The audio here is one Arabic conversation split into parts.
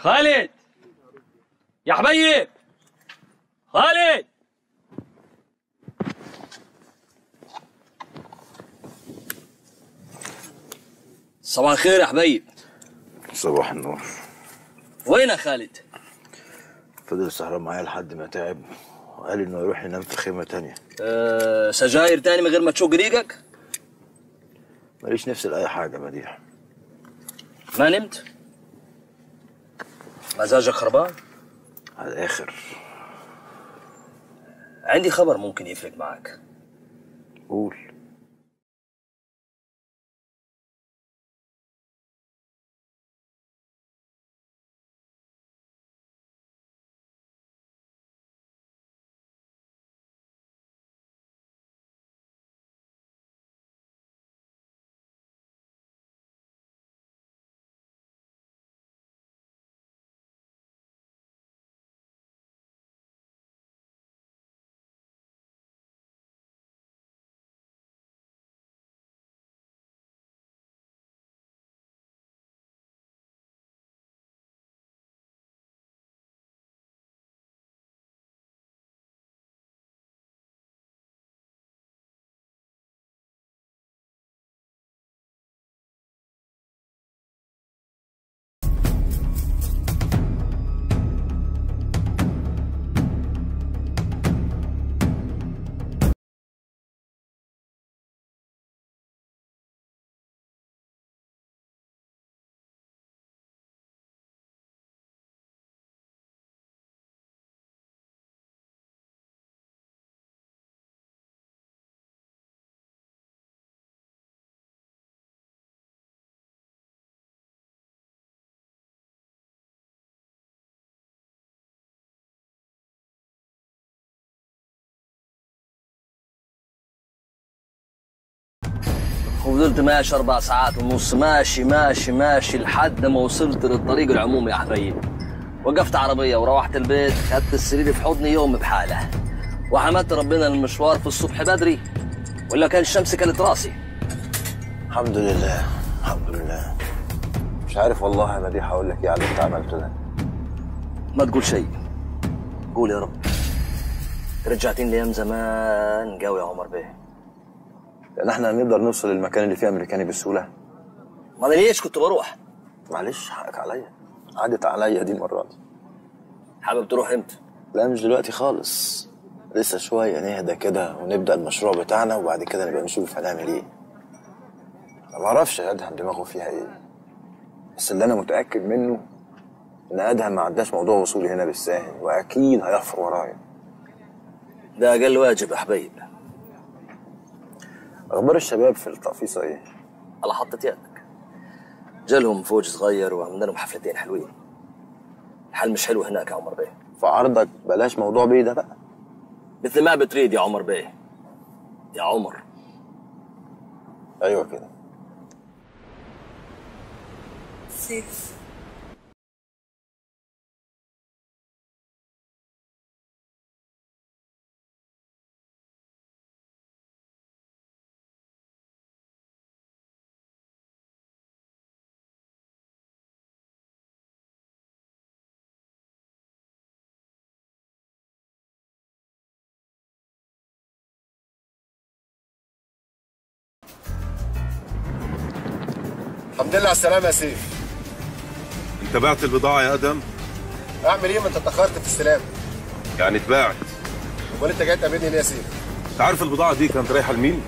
خالد. يا حبيب. خالد. صباح الخير يا حبيب. صباح النور. وين يا خالد؟ فضل سهران معايا لحد ما تعب. وقال إنه يروح ينام في خيمة تانية. أه سجاير تاني من غير ما تشوق ريقك؟ ماليش نفس لأي حاجة مديح. ما نمت؟ مزاجك خربان؟ على الآخر. عندي خبر ممكن يفرق معك. قول. وفضلت ماشي أربع ساعات ونص. ماشي ماشي ماشي لحد ما وصلت للطريق العمومي يا حبيب وقفت عربية وروحت البيت. خدت السرير في حضني يوم بحالة. وحمدت ربنا المشوار في الصبح بدري ولا كان الشمس كانت راسي. الحمد لله الحمد لله. مش عارف والله يا مديح أقول لك إيه على اللي أنت عملته ده. ما تقول شيء. قول يا رب. رجعتني لأيام زمان قوي يا عمر بيه. لأن إحنا هنقدر نوصل للمكان اللي فيه أمريكاني بسهولة. ما أنا ليش كنت بروح؟ معلش حقك عليا. عدت عليا دي المرة دي. حابب تروح إمتى؟ لا مش دلوقتي خالص. لسه شوية نهدى كده ونبدأ المشروع بتاعنا وبعد كده نبقى نشوف هنعمل إيه. أنا ما أعرفش ادهم دماغه فيها إيه. بس اللي أنا متأكد منه إن ادهم ما عداش موضوع وصولي هنا بالساهل وأكيد هيحفر ورايا. ده أقل واجب يا حبيب أخبار الشباب في التقفيصه إيه على حطة يدك. جالهم فوج صغير وعملنا لهم حفلتين حلوين. الحال مش حلو هناك يا عمر بيه. في عرضك بلاش موضوع بيه ده بقى. مثل ما بتريد يا عمر بيه. يا عمر. أيوه كده. سيف الحمد لله على السلامة يا سيف. انت بعت البضاعة يا آدم؟ أعمل إيه؟ ما أنت اتأخرت في السلام. يعني اتباعت. امال أنت جاي تقابلني ليه يا سيف؟ انت عارف البضاعة دي كانت رايحة لمين؟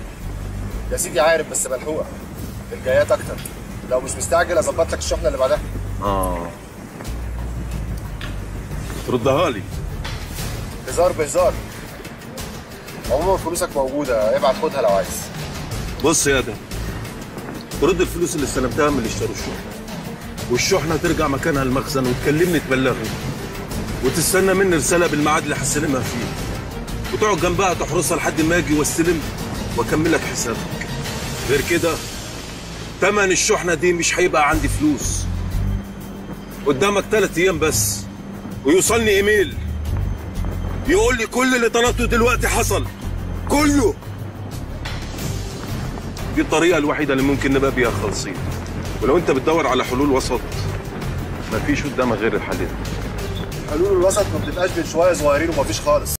يا سيدي عارف بس ملحوقة. الجايات أكتر. لو مش مستعجل أظبط لك الشحنة اللي بعدها. آه. تردها لي. هزار بهزار. عموما فلوسك موجودة. ابعت خدها لو عايز. بص يا آدم ترد الفلوس اللي استلمتها من اللي اشتروا الشحنة. والشحنة ترجع مكانها المخزن وتكلمني تبلغني. وتستنى مني رسالة بالميعاد اللي هستلمها فيه. وتقعد جنبها تحرسها لحد ما أجي واستلم وأكمل لك حسابك. غير كده تمن الشحنة دي مش هيبقى عندي فلوس. قدامك ثلاث أيام بس ويوصلني إيميل. يقول لي كل اللي طلبته دلوقتي حصل. كله. دي الطريقة الوحيدة اللي ممكن نبقى بيها خالصين. ولو انت بتدور على حلول وسط مفيش قدامك غير الحل ده حلول الوسط ما بتبقاش بين شوية صغيرين ومفيش خالص.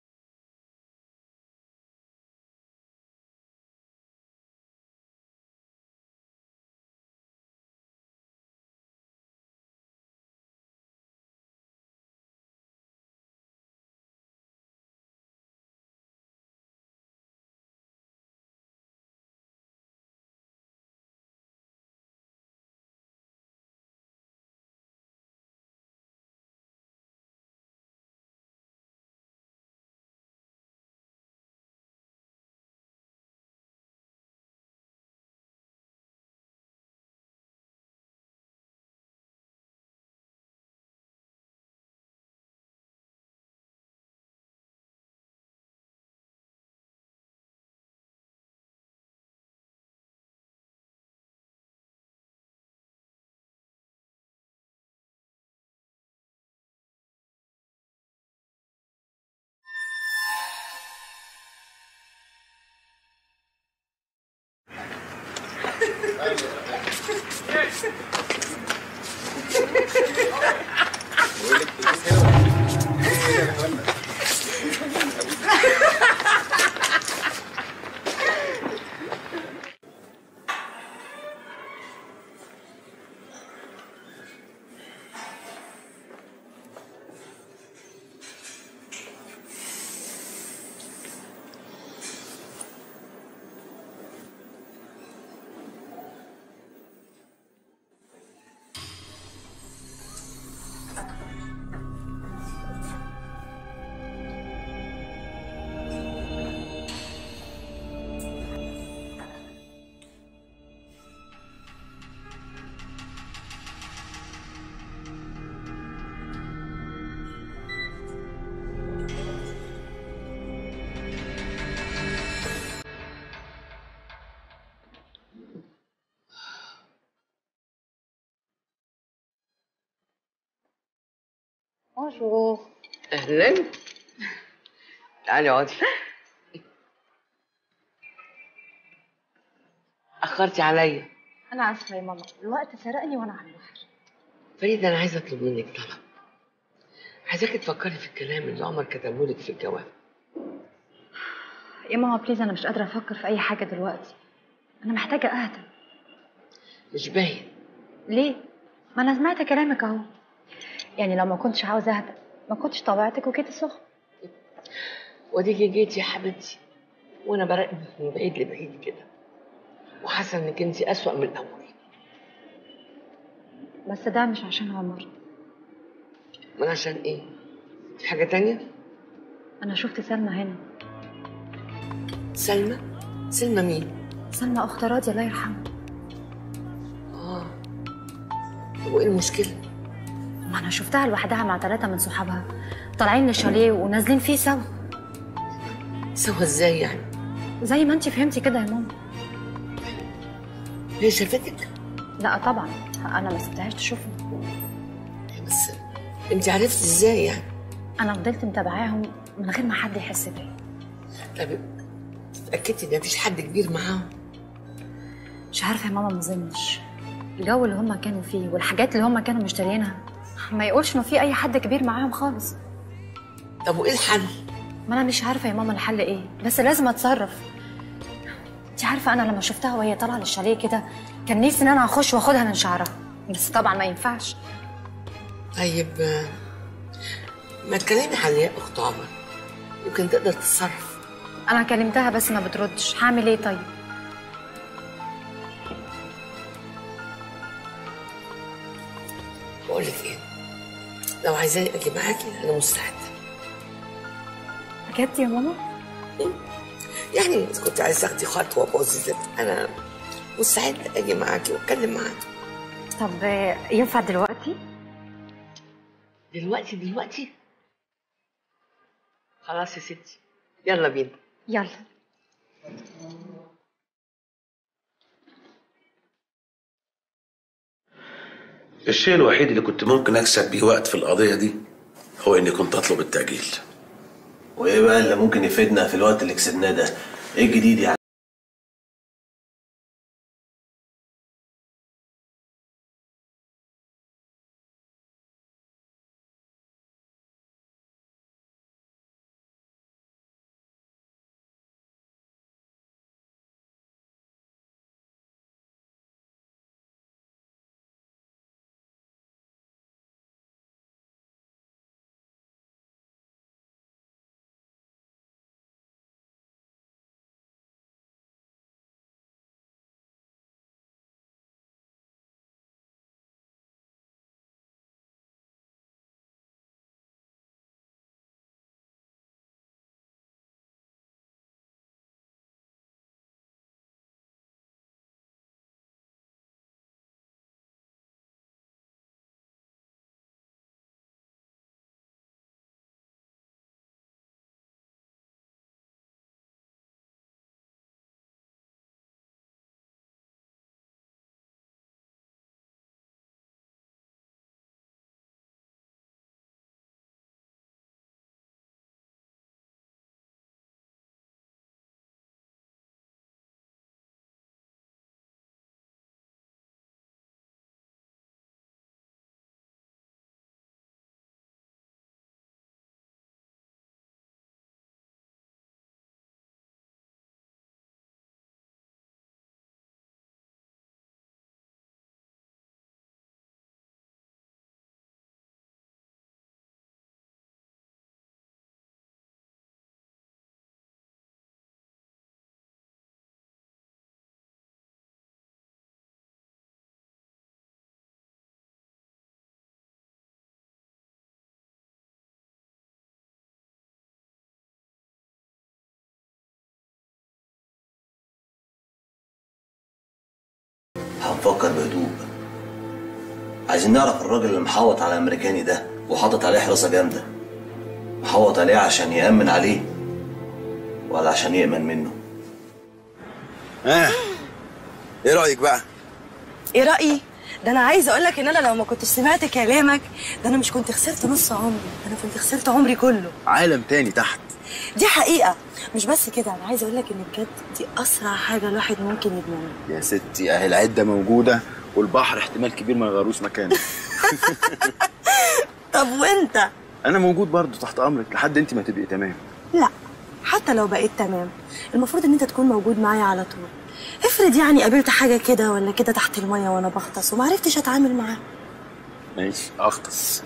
Yes. bonjour أهلا. تعالي اقعدي أخرتي عليا أنا اسفه يا ماما. الوقت سرقني وأنا على البحر فريدة أنا عايزة أطلب منك طلب. عايزاكي تفكري في الكلام اللي عمر كتبه لك في الجواب. يا ماما please أنا مش قادرة أفكر في أي حاجة دلوقتي. أنا محتاجة أهدى. مش باين. ليه؟ ما أنا سمعت كلامك أهو. يعني لو ما كنتش عاوزة اهدى ما كنتش طبيعتك وكده سخن وديكي جيتي يا حبيبتي وأنا براقبك من بعيد لبعيد كده وحاسة إنك انت أسوأ من الأول. بس ده مش عشان عمر. من عشان إيه؟ في حاجة تانية؟ أنا شفت سلمى هنا. سلمى؟ سلمى مين؟ سلمى أخت راضي الله يرحمه آه. طب وإيه المشكلة؟ ما أنا شفتها لوحدها مع ثلاثة من صحابها. طالعين لشاليه ونازلين فيه سوا. سوا إزاي يعني؟ زي ما انت فهمتي كده يا ماما. هي شافتك؟ لا طبعا. أنا ما سبتهاش تشوفني. بس؟ انت عرفتي إزاي يعني؟ أنا فضلت متابعاهم من غير ما حد يحس بيا. طب اتاكدتي إن مفيش حد كبير معاهم؟ مش عارفة يا ماما ما أظنش. الجو اللي هم كانوا فيه والحاجات اللي هم كانوا مشتريينها ما يقولش إنه في أي حد كبير معاهم خالص. طب وإيه الحل؟ ما أنا مش عارفة يا ماما الحل إيه بس لازم أتصرف. أنت عارفة أنا لما شفتها وهي طالعة للشاليه كده كان نفسي إن أنا أخش وأخدها من شعرها بس طبعا ما ينفعش. طيب ما تكلمي حلياء أخت عمر يمكن تقدر تتصرف. أنا كلمتها بس ما بتردش هعمل إيه طيب؟ بقول لك إيه؟ لو عايزاني أجي معاكي أنا مستعدة. بجد يا ماما؟ يعني كنت عايزة تاخدي خطوة بوزيتيف أنا مستعدة أجي معاكي وأتكلم معاكي. طب ينفع دلوقتي؟ دلوقتي دلوقتي؟ خلاص يا ستي. يلا بينا. يلا. الشيء الوحيد اللي كنت ممكن أكسب بيه وقت في القضية دي هو إني كنت أطلب التأجيل وإيه بقى اللي ممكن يفيدنا في الوقت اللي كسبناه ده؟ إيه الجديد يعني؟ هنفكر بهدوء. عايزين نعرف الراجل اللي محوط على الامريكاني ده وحاطط عليه حراسة جامدة. محوط عليه عشان يأمن عليه ولا عشان يأمن منه؟ آه. إيه رأيك بقى؟ إيه رأيي؟ ده أنا عايزه أقول لك إن أنا لو ما كنتش سمعت كلامك ده أنا مش كنت خسرت نص عمري أنا كنت خسرت عمري كله. عالم تاني تحت. دي حقيقة. مش بس كده أنا عايزة أقول لك إن بجد دي أسرع حاجة الواحد ممكن يضمنها يا ستي أهي العدة موجودة والبحر احتمال كبير ما يغيروش مكانه طب وأنت؟ أنا موجود برضو تحت أمرك لحد أنت ما تبقي تمام. لا حتى لو بقيت تمام المفروض إن أنت تكون موجود معايا على طول. افرض يعني قابلت حاجة كده ولا كده تحت المية وأنا بغطس وما عرفتش أتعامل معاها. ماشي أغطس.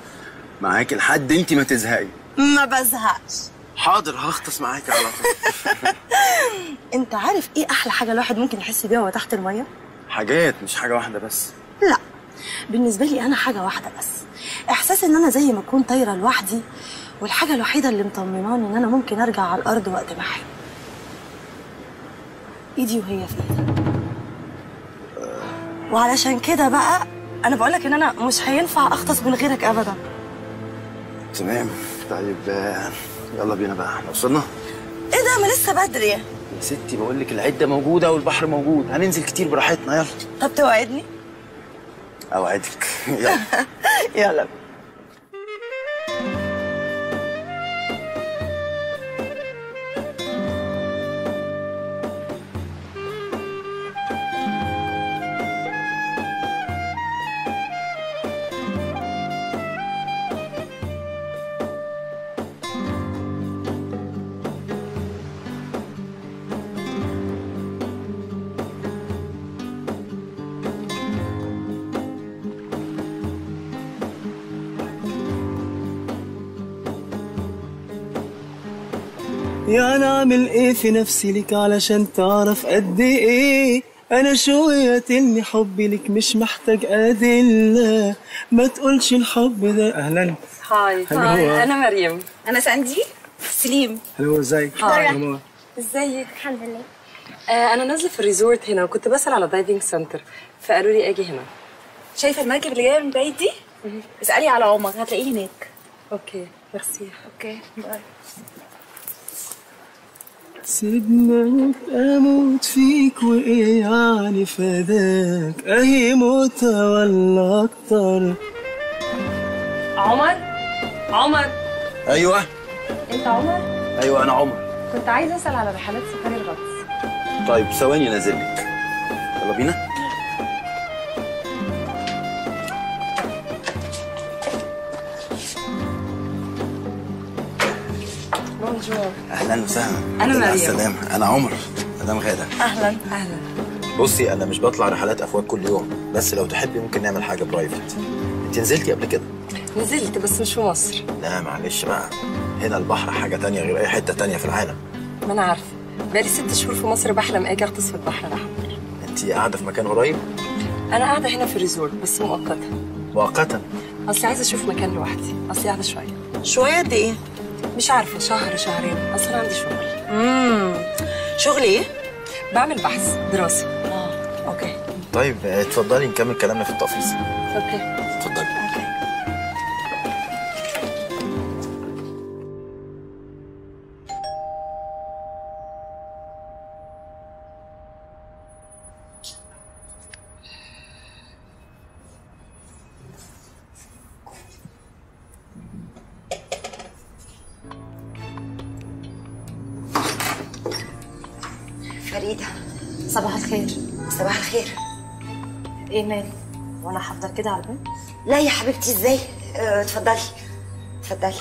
معاكي لحد أنت ما تزهقي. ما بزهقش. حاضر هغطس معاكي على طول. انت عارف إيه أحلى حاجة الواحد ممكن يحس بيها وهو تحت المية؟ حاجات مش حاجة واحدة بس. لا. بالنسبة لي أنا حاجة واحدة بس. إحساس إن أنا زي ما أكون طايرة لوحدي والحاجة الوحيدة اللي مطمناني إن أنا ممكن أرجع على الأرض وقت ما احب إيدي وهي في إيدك وعلشان كده بقى أنا بقولك إن أنا مش هينفع أغطس من غيرك ابدا. تمام. طيب آه، يلا بينا بقى. إحنا وصلنا؟ إيه ده ما لسه بدري. يا ستي بقول لك العدة موجودة والبحر موجود. هننزل كتير براحتنا يلا. طب توعدني. أوعدك. يلا. يلا. أنا اعمل إيه في نفسي لك علشان تعرف قد إيه؟ أنا شو يقتلني حبي لك مش محتاج أدلة. ما تقولش الحب ده. أهلا. hi هو. أنا مريم. أنا ساندي. سليم. hello إزيك؟ hi. إزيك؟ الحمد لله. آه أنا نازلة في ال resort هنا وكنت بسأل على diving center فقالوا لي آجي هنا. شايفة المركب اللي جاية من بعيد دي؟ اسألي على عمر هتلاقيه هناك. okay merci. okay bye. سيبنا أموت أموت فيك وايه يعني فداك. اهي موتة ولا أكتر؟ عمر؟ عمر؟ أيوه. أنت عمر؟ أيوه أنا عمر. كنت عايزه أسأل على رحلات سفاري الغطس. طيب ثواني نازل لك. يلا بينا. أهلا وسهلا. على مريم. السلامة. أنا عمر. مدام غادة. أهلا. أهلا. بصي أنا مش بطلع رحلات أفواج كل يوم بس لو تحبي ممكن نعمل حاجة private أنت نزلتي قبل كده؟ نزلت بس مش في مصر. لا معلش بقى. هنا البحر حاجة تانية غير أي حتة تانية في العالم. ما أنا عارفة. بقالي ست شهور في مصر بحلم أجي أغطس في البحر الأحمر. أنت قاعدة في مكان قريب؟ أنا قاعدة هنا في ال resort بس مؤقتا. مؤقتا؟ اصلي عايزة أشوف مكان لوحدي. اصلي قاعدة شوية. شوية قد إيه؟ مش عارفة شهر شهرين. اصل أنا عندي شغل. امم شغل إيه؟ بعمل بحث دراسه آه. okay. طيب آه، اتفضلي نكمل كلامنا في ال office okay. اتفضلي. كده على لا يا حبيبتي إزاي؟ آه، اتفضلي اتفضلي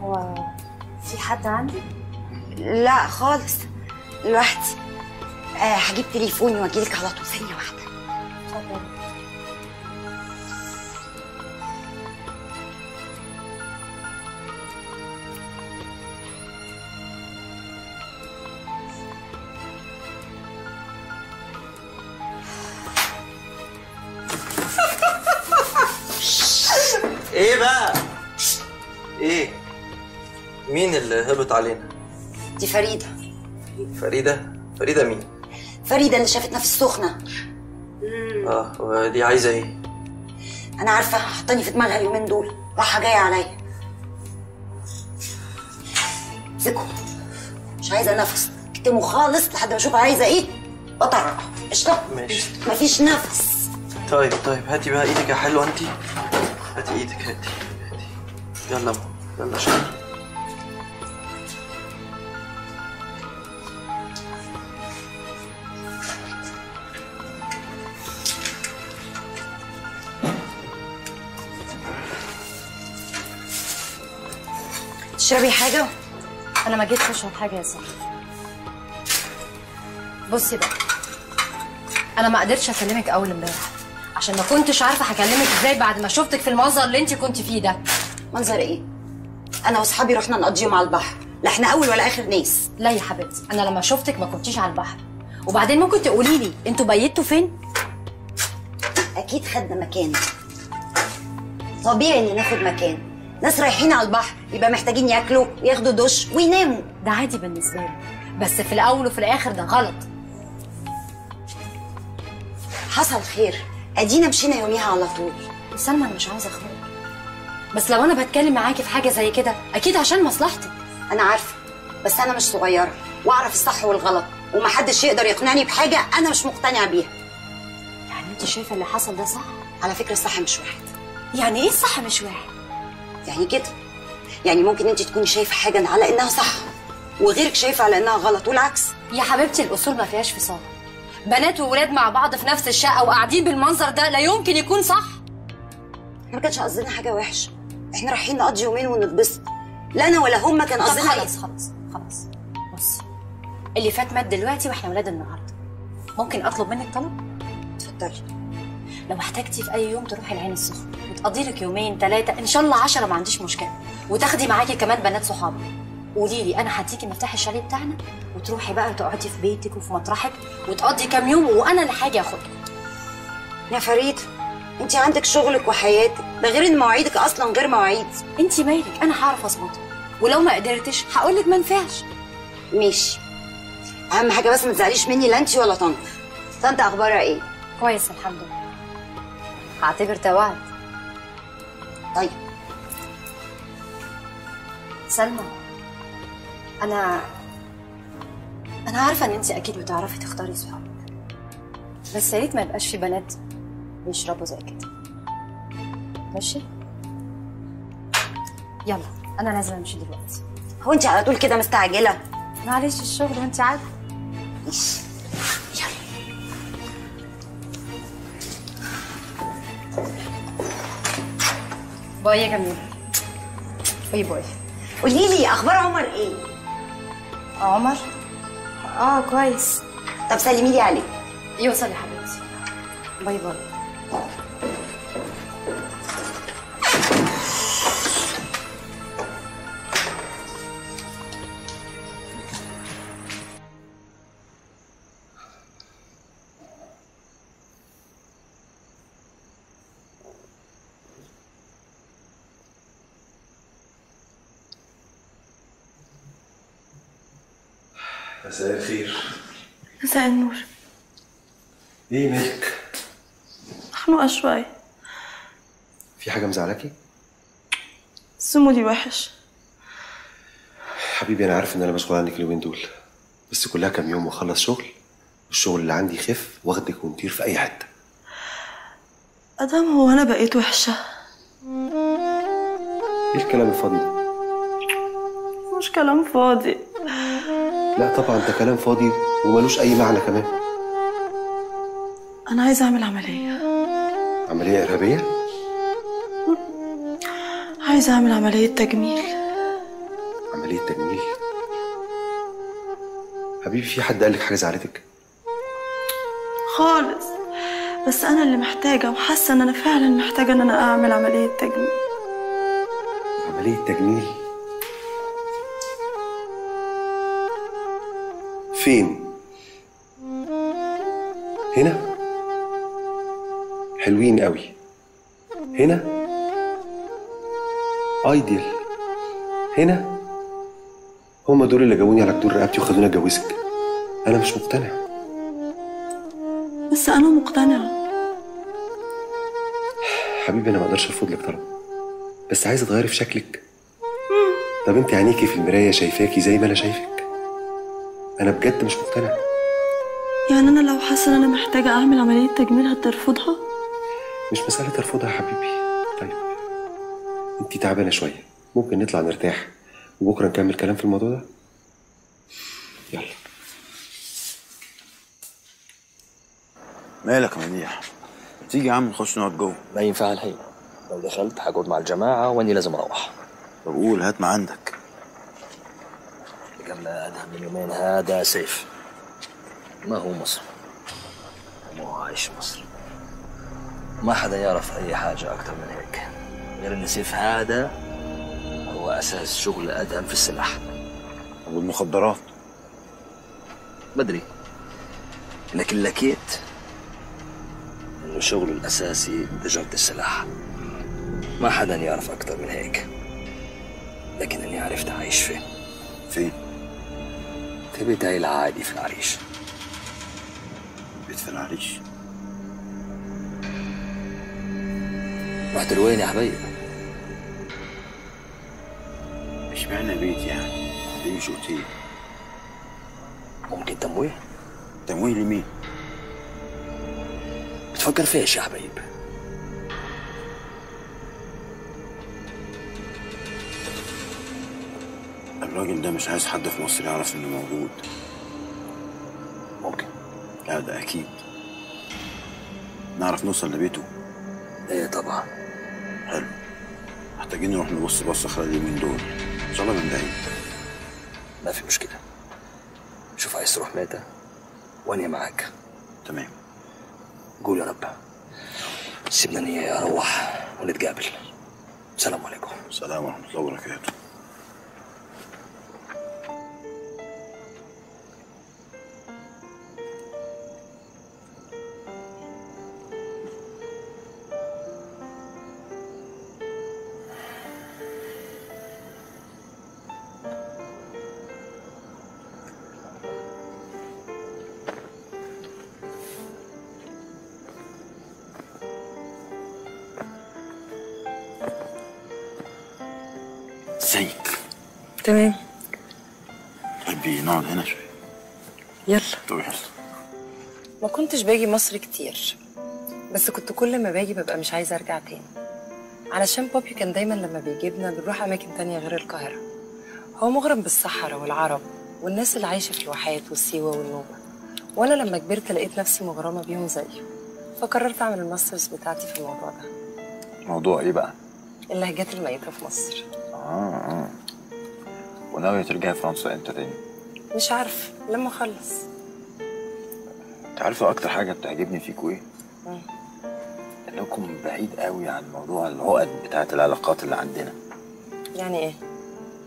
هو في حد عندي؟ لا خالص. لوحدي آه هجيب تليفوني وأجيلك على طول. ثانية واحدة. اللي هبط علينا. دي فريدة. فريدة؟ فريدة مين؟ فريدة اللي شافتنا في السخنة. آه ودي عايزة إيه؟ أنا عارفة حطاني في دماغها اليومين دول. راحة جاية عليا. امسكوا. مش عايزة نفس. اكتموا خالص لحد ما أشوف عايزة إيه؟ بطرق قشطة. ماشي. مفيش نفس. طيب طيب هاتي بقى إيدك يا حلوة انت هاتي إيدك هاتي هاتي. يلا يلا شاطر تشربي حاجة؟ أنا ما جيتش أشرب حاجة يا ساره بصي بقى أنا ما قدرتش أكلمك أول امبارح. عشان ما كنتش عارفة هكلمك إزاي بعد ما شفتك في المنظر اللي انت كنت فيه ده. منظر إيه؟ أنا وأصحابي رحنا نقضي يوم على البحر. لا إحنا أول ولا آخر ناس. لا يا حبيبتي أنا لما شفتك ما كنتيش على البحر. وبعدين ممكن تقولي لي أنتوا بيتوا فين؟ أكيد خدنا مكان. طبيعي إن ناخد مكان. ناس رايحين على البحر يبقى محتاجين ياكلوا وياخدوا دش ويناموا. ده عادي بالنسبة لي. بس في الأول وفي الآخر ده غلط. حصل خير. أدينا مشينا يوميها على طول. سلمى أنا مش عاوزة أخرج. بس لو أنا بتكلم معاكي في حاجة زي كده أكيد عشان مصلحتك أنا عارفة. بس أنا مش صغيرة وأعرف الصح والغلط ومحدش يقدر يقنعني بحاجة أنا مش مقتنعة بيها. يعني أنت شايفة اللي حصل ده صح؟ على فكرة الصح مش واحد. يعني إيه الصح مش واحد؟ يعني كده. يعني ممكن انت تكوني شايفة حاجة على إنها صح وغيرك شايفة على إنها غلط والعكس. يا حبيبتي الأصول ما فيهاش فصال. بنات وولاد مع بعض في نفس الشقة وقاعدين بالمنظر ده لا يمكن يكون صح. إحنا ما كانش قصدنا حاجة وحشة. إحنا رايحين نقضي يومين ونتبسط. لا أنا ولا هم كان قصدنا خلاص خلاص خلاص. بصي اللي فات مات دلوقتي وإحنا ولاد النهارده. ممكن أطلب منك طلب؟ اتفضلي. لو احتاجتي في أي يوم تروحي العين السخنة. وتقضي لك يومين ثلاثة إن شاء الله عشرة ما عنديش مشكلة. وتاخدي معاكي كمان بنات صحابك قولي لي أنا هديكي مفتاح الشاليه بتاعنا وتروحي بقى تقعدي في بيتك وفي مطرحك وتقضي كام يوم وأنا اللي هاجي اخدكم يا فريد أنت عندك شغلك وحياتك ده غير إن مواعيدك أصلا غير مواعيد. أنت مالك؟ أنا هعرف أظبطها. ولو ما قدرتش هقول لك ما ينفعش. ماشي. أهم حاجة بس ما تزعليش مني لا أنت ولا طنط. طنط أخبارها إيه؟ كويس الحمد لله. هعتبر توعد. طيب. سلمى أنا أنا عارفة إن انت أكيد بتعرفي تختاري صحابك بس يا ريت ما يبقاش في بنات بيشربوا زي كده. ماشي؟ يلا أنا لازم أمشي دلوقتي. هو انت على طول كده مستعجلة؟ معلش الشغل وانت عارفة. bye يا جميل. bye bye. قولي لي أخبار عمر إيه؟ عمر؟ آه كويس. طب سلمي لي عليه. يوصل يا حبيبتي. bye bye. مساء النور إيه مالك؟ مخنوقة شوي. في حاجة مزعلاكي؟ سمولي وحش. حبيبي أنا عارف إن أنا مسؤول عنك اليومين دول. بس كلها كام يوم وأخلص شغل والشغل اللي عندي يخف واخدك ونطير في أي حتة. أدام هو أنا بقيت وحشة. إيه الكلام الفاضي ده؟ مش كلام فاضي. لا طبعا ده كلام فاضي وملوش أي معنى كمان. أنا عايزة أعمل عملية. عملية إرهابية؟ عايزة أعمل عملية تجميل. عملية تجميل؟ حبيبي في حد قال لك حاجة زعلتك؟ خالص. بس أنا اللي محتاجة وحاسة إن أنا فعلا محتاجة إن أنا أعمل عملية تجميل. عملية تجميل؟ فين؟ هنا؟ حلوين قوي هنا؟ ايديال هنا؟ هما دول اللي جابوني على جدور رقبتي وخلوني أتجوزك أنا مش مقتنع بس أنا مقتنعه حبيبي أنا ما أقدرش أرفض لك طلب بس عايزه تغيري في شكلك طب أنت عينيكي في المراية شايفاكي زي ما أنا شايفك أنا بجد مش مقتنع. يعني أنا لو حاسة إن أنا محتاجة أعمل عملية تجميل هترفضها؟ مش مسألة ترفضها يا حبيبي. طيب أنت تعبانة شوية. ممكن نطلع نرتاح وبكرة نكمل كلام في الموضوع ده؟ يلا. مالك يا مديح تيجي يا عم نخش نقعد جوه. ما ينفع الحين لو دخلت هقعد مع الجماعة وأني لازم أروح. طب قول هات ما عندك قبل ادهم من يومين هذا سيف. ما هو مصر؟ ما هو عايش مصر. ما حدا يعرف أي حاجة أكتر من هيك. غير إن سيف هذا هو أساس شغل أدهم في السلاح. والمخدرات؟ بدري لكن لكيت إنه شغله الأساسي تجارة السلاح. ما حدا يعرف أكتر من هيك. لكن إني عرفت عايش فين فين؟ بيتي العادي في العريش بيت في العريش رحت لوين يا حبيب؟ اشمعنى بيت يعني؟ ليه مش اوتيل؟ ممكن تمويه؟ تمويه لمين؟ بتفكر في إيش يا حبيب؟ الراجل ده مش عايز حد في مصر يعرف إنه موجود. ممكن. لا ده أكيد. نعرف نوصل لبيته؟ إيه طبعا. حلو. محتاجين نروح نبص بصة خلال اليومين دول. إن شاء الله من بعيد ما في مشكلة. شوف عايز تروح متى؟ واني معاك. تمام. قول يا رب. سيبنا نية أروح ونتقابل. السلام عليكم. السلام ورحمة الله وبركاته. تمام. تحبي نقعد هنا شوية. يلا. طب يلا ما كنتش باجي مصر كتير بس كنت كل ما باجي ببقى مش عايزة أرجع تاني. علشان بابي كان دايما لما بيجيبنا بنروح أماكن تانية غير القاهرة. هو مغرم بالصحراء والعرب والناس اللي عايشة في الواحات والسيوة والنوبة. وأنا لما كبرت لقيت نفسي مغرمة بيهم زيه فقررت أعمل الماسترز بتاعتي في الموضوع ده. موضوع إيه بقى؟ اللهجات الميتة في مصر. آه آه. وناوية ترجعي فرنسا إمتى تاني؟ مش عارفة لما أخلص انت عارفة أكتر حاجة بتعجبني فيكوا إيه؟ مم. إنكم بعيد قوي عن موضوع العقد بتاعت العلاقات اللي عندنا يعني إيه؟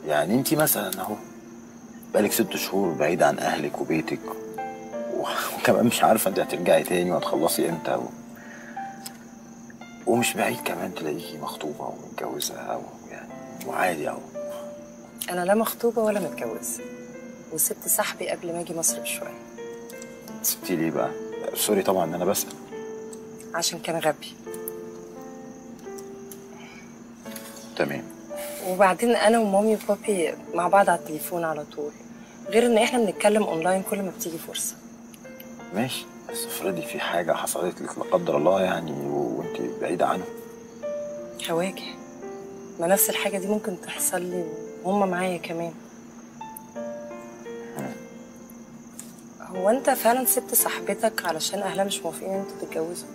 يعني انت مثلا أهو بقالك ست شهور بعيد عن أهلك وبيتك وكمان مش عارفة أنت هترجعي تاني وهتخلصي إمتى و... ومش بعيد كمان تلاقيكي مخطوبة ومتجوزة أو يعني وعادي أهو أنا لا مخطوبة ولا متجوزة وسبت صاحبي قبل ما أجي مصر بشوية. سبتي ليه بقى؟ sorry طبعا إن أنا بسأل عشان كان غبي. تمام. وبعدين أنا ومامي وبابي مع بعض على التليفون على طول غير إن إحنا بنتكلم اونلاين كل ما بتيجي فرصة. ماشي. بس افرضي في حاجة حصلت لك لا قدر الله يعني وانت بعيدة عنه. هواجه. ما نفس الحاجة دي ممكن تحصل لي وهم معايا كمان. هو أنت فعلا سبت صاحبتك علشان أهلها مش موافقين إن أنتوا تتجوزوا؟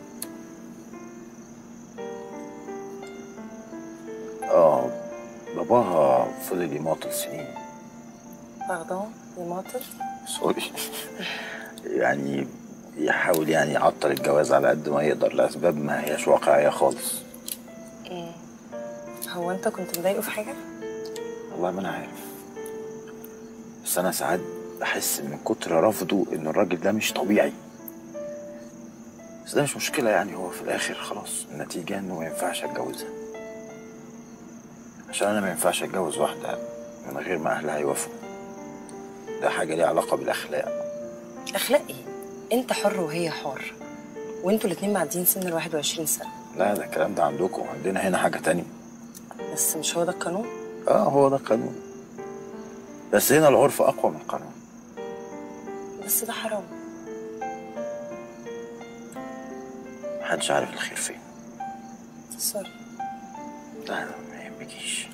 آه باباها فضل يماطل سنين. باردون يماطل سوري. يعني يحاول يعني يعطل الجواز على قد ما يقدر لأسباب ما هياش واقعية خالص. هو انت كنت مضايقه في حاجة؟ والله ما أنا عارف. بس أنا ساعات بحس من كتر رفضه إن الراجل ده مش طبيعي. بس ده مش مشكلة يعني هو في الآخر خلاص النتيجة إنه ما ينفعش أتجوزها. عشان أنا ما ينفعش أتجوز واحدة من غير ما أهلها يوافقوا. ده حاجة ليها علاقة بالأخلاق. أخلاق إيه؟ أنت حر وهي حر. وأنتوا الاتنين معديين سن ال 21 سنة. لا ده الكلام ده عندكم. عندنا هنا حاجة تانية. بس مش هو ده القانون؟ آه هو ده القانون. بس هنا العرف أقوى من القانون. بس ده حرام. محدش عارف الخير فين. سوري. لا لا ما يهمكيش.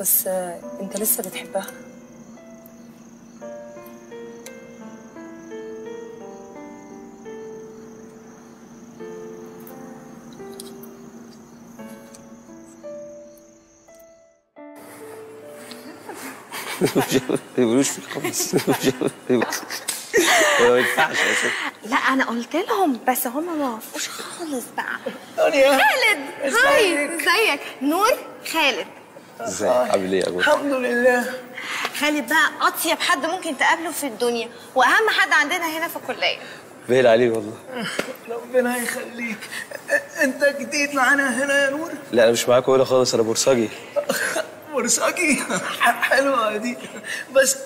بس آه، انت لسه بتحبها؟ يقولوش في الخمس ما ينفعش لا أنا قلت لهم بس هم ما وافقوش خالص بقى. دنيا خالد هاي إزيك؟ نور خالد. إزاي عامل إيه يا الحمد لله. خالد بقى أطيب حد ممكن تقابله في الدنيا وأهم حد عندنا هنا في الكلية. باين عليه والله. ربنا يخليك. أنت جديد معانا هنا يا نور؟ لا أنا مش معاكم ولا خالص أنا بورساجي مرساكي حلوة دي. بس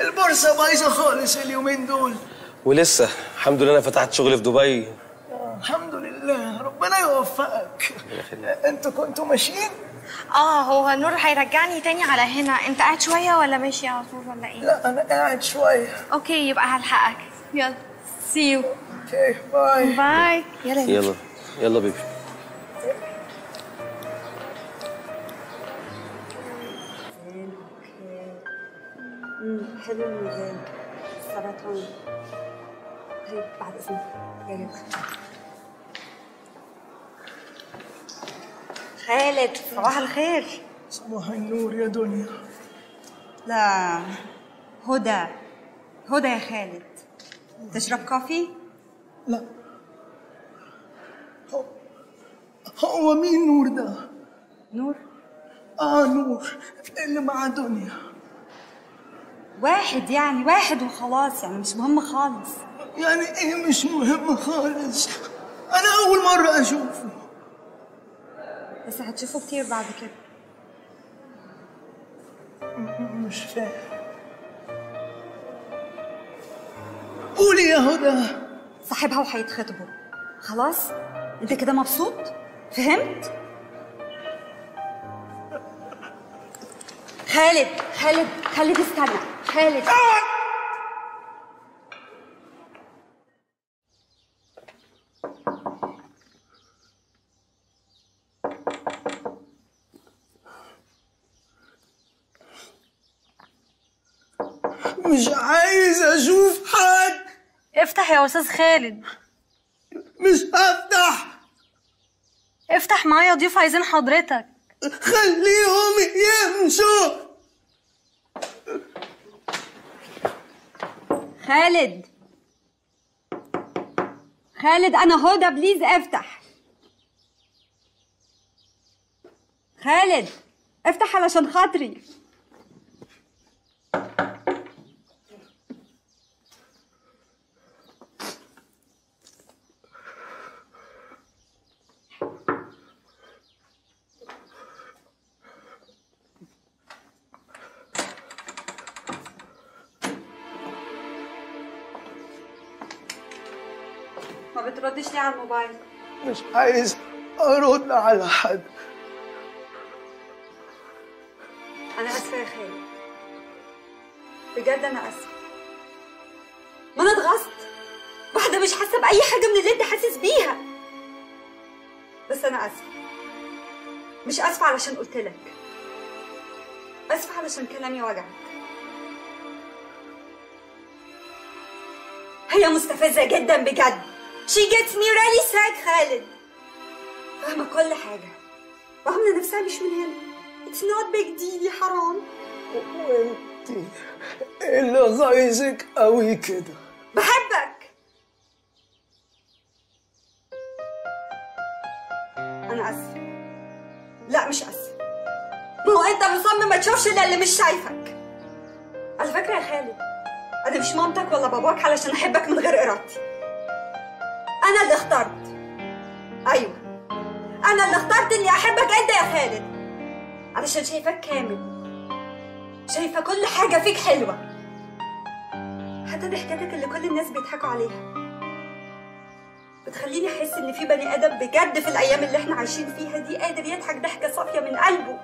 البورصة بايظة خالص اليومين دول. ولسه؟ الحمد لله أنا فتحت شغل في دبي. الحمد لله. ربنا يوفقك. أنتوا كنتوا ماشيين؟ آه هو نور هيرجعني تاني على هنا. أنت قاعد شوية ولا ماشي على طول ولا إيه؟ لا أنا قاعد شوية. okay يبقى هلحقك. يلا see you okay bye bye يلا يلا. يلا بيبي. حلو الميزان سرطان طيب بعد إذنك. جاية خالد صباح الخير. صباح النور يا دنيا. لا هدى. هدى يا خالد. تشرب كوفي؟ لا. هو, هو مين نور ده؟ نور؟ آه نور. اللي مع دنيا. واحد يعني واحد وخلاص يعني مش مهم خالص. يعني إيه مش مهم خالص؟ أنا أول مرة أشوفه. بس هتشوفه كتير بعد كده. مش فاهم. قولي يا هدى. صاحبها وهيتخطبوا. خلاص؟ أنت كده مبسوط؟ فهمت؟ خالد خالد خالد استنى خالد. مش عايز أشوف حد. افتح يا أستاذ خالد. مش هفتح. افتح معايا ضيوف عايزين حضرتك. خليهم يمشوا. خالد. خالد أنا هدى بليز افتح. خالد افتح علشان خاطري. ما بتردش ليه على الموبايل؟ مش عايز أرد على حد. أنا آسفة يا خالد بجد أنا آسفة. ما أنا اتغصت. واحدة مش حاسة بأي حاجة من اللي أنت حاسس بيها. بس أنا آسفة. مش آسفة علشان قلت لك. آسفة علشان كلامي وجعك. هي مستفزة جدا بجد. She gets me really sad خالد. فاهمة كل حاجة. وعامله نفسها مش من هنا. It's not big deal يا حرام. وانتي اللي غايزك قوي كده. بحبك. أنا اسفه لا مش اسفه ما هو أنت مصمم ما تشوفش إلا اللي مش شايفك. على فكرة يا خالد أنا مش مامتك ولا باباك علشان أحبك من غير إرادتي. أنا اللي اخترت. أيوه. أنا اللي اخترت إني أحبك انت يا خالد. علشان شايفاك كامل. شايفة كل حاجة فيك حلوة. حتى ضحكتك اللي كل الناس بيضحكوا عليها. بتخليني أحس إن في بني آدم بجد في الأيام اللي إحنا عايشين فيها دي قادر يضحك ضحكة صافية من قلبه.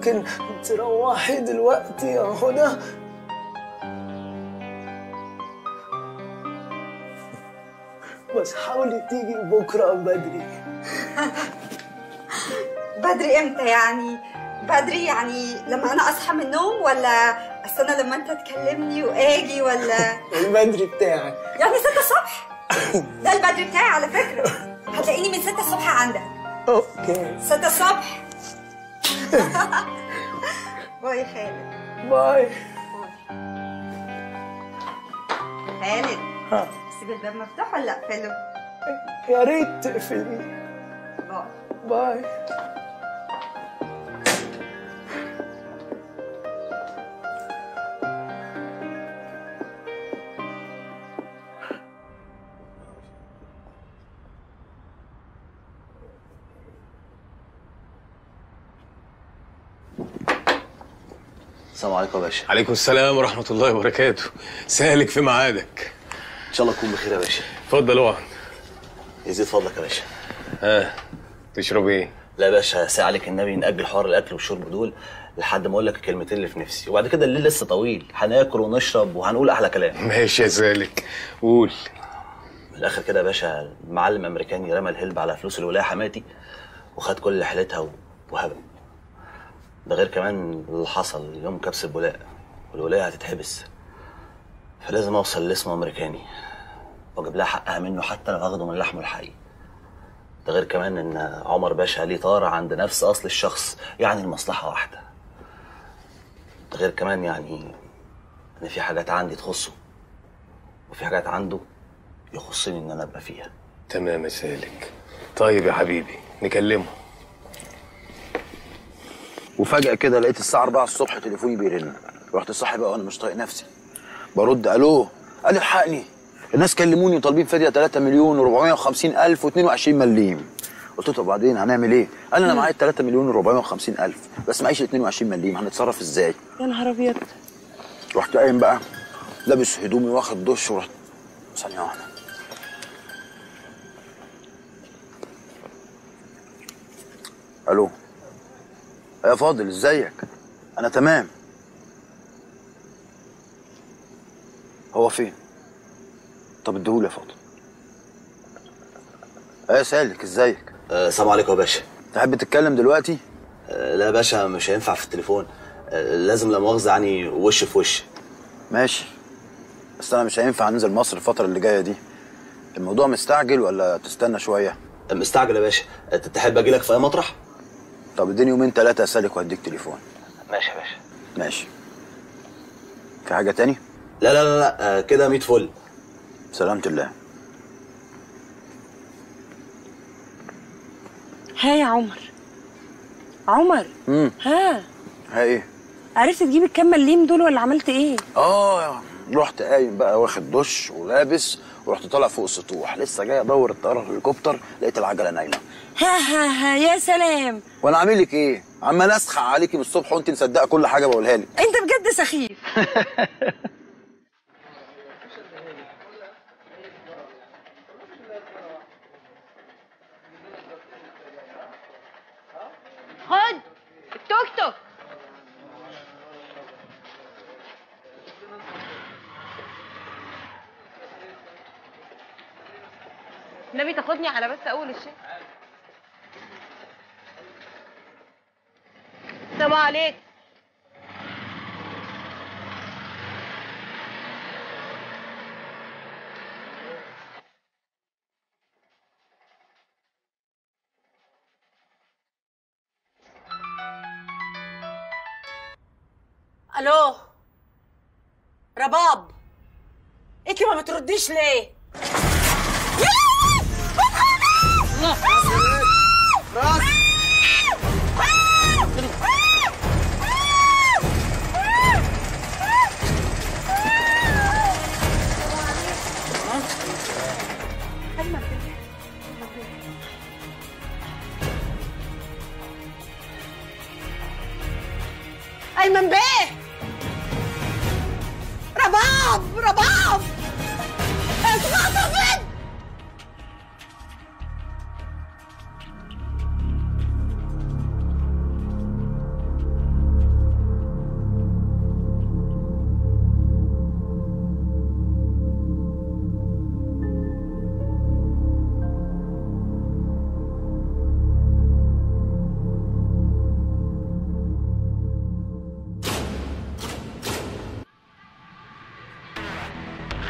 ممكن تروحي دلوقتي يا هدى بس حاولي تيجي بكرة بدري. بدري إمتى يعني؟ بدري يعني لما أنا أصحى من النوم ولا أستنى لما أنت تكلمني وآجي ولا؟ البدري بتاعك. يعني ستة الصبح؟ ده البدري بتاعي على فكرة. هتلاقيني من ستة الصبح عندك. okay. ستة الصبح؟ bye خالد bye خالد ها سيب الباب مفتوح ولا اقفله يا ريت تقفلي bye bye السلام عليكم يا باشا. عليكم السلام ورحمة الله وبركاته. سالك في ميعادك. إن شاء الله تكون بخير يا باشا. اتفضل اقعد يزيد فضلك يا باشا. ها تشرب إيه؟ لا يا باشا ساعة عليك النبي نأجل حوار الأكل والشرب دول لحد ما أقول لك الكلمتين اللي في نفسي. وبعد كده الليل لسه طويل. هناكل ونشرب وهنقول أحلى كلام. ماشي يا سالك. قول. من الآخر كده يا باشا المعلم أمريكاني رمى الهلب على فلوس الولاية حماتي وخد كل حيلتها وهبل. ده غير كمان اللي حصل يوم كبس البولاق والولاية هتتحبس. فلازم أوصل لاسمه أمريكاني وأجيب لها حقها منه حتى لو هاخده من لحمه الحقيقي. ده غير كمان إن عمر باشا ليه طار عند نفس أصل الشخص يعني المصلحة واحدة. ده غير كمان يعني إن في حاجات عندي تخصه وفي حاجات عنده يخصني إن أنا أبقى فيها. تمام يا سالك. طيب يا حبيبي نكلمه. وفجأة كده لقيت الساعة 4 الصبح تليفوني بيرن. رحت صاحي بقى وأنا مش طايق نفسي. برد ألو؟ قال الحقني. الناس كلموني طالبين فدية 3 مليون و450 ألف و22 مليم. قلت له طب بعدين هنعمل إيه؟ قال أنا معايا 3 مليون و450 ألف بس معيش ال 22 مليم. هنتصرف إزاي؟ يا نهار أبيض. رحت قايم بقى لابس هدومي واخد دش ورحت ثانية واحدة. ألو؟ يا فاضل إزيك؟ أنا تمام. هو فين؟ طب اديهولي يا فاضل. يا سالك إزيك؟ أه، عليكم يا باشا. تحب تتكلم دلوقتي؟ أه، لا يا باشا مش هينفع في التليفون. أه، لازم لا مؤاخذة يعني وش في وش. ماشي. بس أنا مش هينفع ننزل مصر الفترة اللي جاية دي. الموضوع مستعجل ولا تستنى شوية؟ مستعجل يا باشا. أه، تحب أجي لك في أي مطرح؟ طب اديني يومين ثلاثة أسألك وهديك تليفون. ماشي يا باشا. ماشي. في حاجة تاني؟ لا لا لا, لا. أه، كده 100 فل. سلامة الله. ها يا عمر. عمر. امم ها. ها إيه؟ عرفت تجيب الكام مليم دول ولا عملت إيه؟ آه رحت قايم بقى واخد دش ولابس ورحت طالع فوق السطوح. لسه جاي أدور الطيارة الهليكوبتر لقيت العجلة نايمة. ها ها ها يا سلام. وأنا عامل لك إيه؟ عمال اسخع عليكي من الصبح وانت مصدقه كل حاجة بقولها لك. انت بجد سخيف. خد التوك توك. النبي تاخدني على بس أول الشيء. السلام عليكم ألو رباب انت ما بترديش ليه؟ راس! ايمن بيه رباب رباب اتخطفت